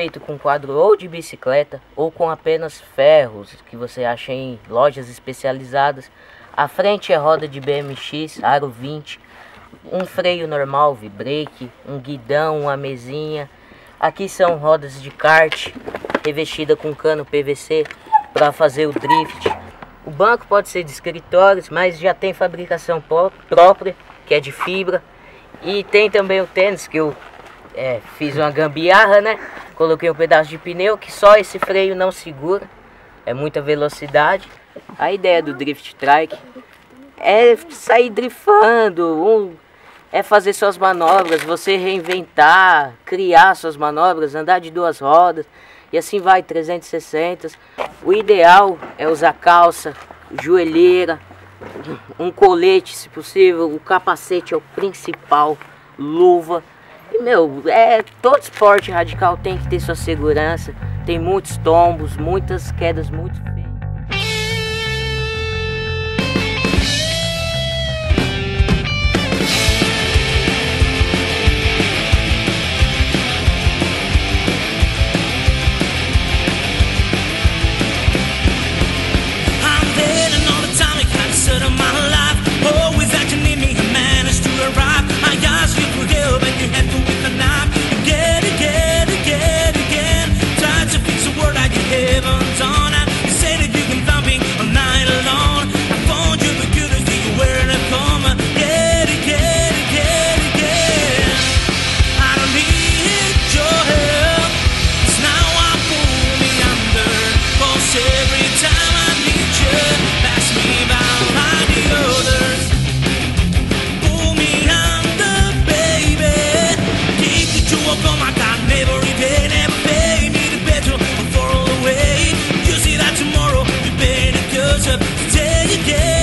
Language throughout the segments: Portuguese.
feito com quadro ou de bicicleta ou com apenas ferros que você acha em lojas especializadas. A frente é roda de BMX, aro 20, um freio normal, V-brake, um guidão, uma mesinha. Aqui são rodas de kart revestida com cano PVC para fazer o drift. O banco pode ser de escritórios, mas já tem fabricação própria, que é de fibra. E tem também o tênis que eu é, fiz uma gambiarra, né? Coloquei um pedaço de pneu que só esse freio não segura. É muita velocidade. A ideia do drift trike é sair drifando, um, é fazer suas manobras, você reinventar, criar suas manobras, andar de duas rodas e assim vai 360. O ideal é usar calça, joelheira, um colete se possível, o capacete é o principal, luva. Meu, é todo esporte radical tem que ter sua segurança. Tem muitos tombos, muitas quedas muito Cause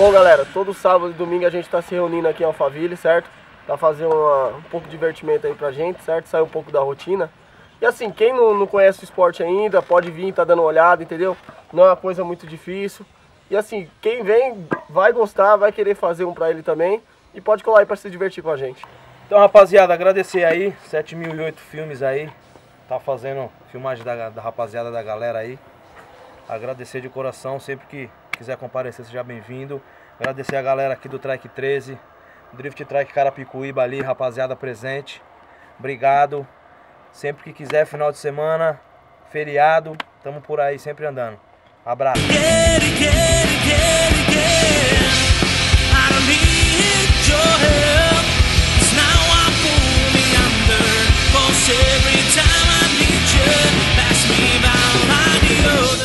Bom, galera, todo sábado e domingo a gente tá se reunindo aqui em Alphaville, certo? Pra fazer uma, um pouco de divertimento aí pra gente, certo? Sair um pouco da rotina. E assim, quem não, não conhece o esporte ainda, pode vir, tá dando uma olhada, entendeu? Não é uma coisa muito difícil. E assim, quem vem vai gostar, vai querer fazer um pra ele também. E pode colar aí pra se divertir com a gente. Então, rapaziada, agradecer aí, 7008 filmes aí. Tá fazendo filmagem da, da rapaziada, da galera aí. Agradecer de coração, sempre que quiser comparecer, seja bem-vindo. Agradecer a galera aqui do Trike 13, Drift Trike Carapicuíba ali, rapaziada presente. Obrigado. Sempre que quiser, final de semana, feriado, tamo por aí sempre andando. Abraço. Get it, get it, get it, get it. I don't need your help. 'Cause now I pull me under. 'Cause every time I need you, pass me by like the others.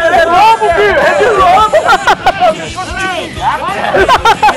É de lobo, filho! É de lobo!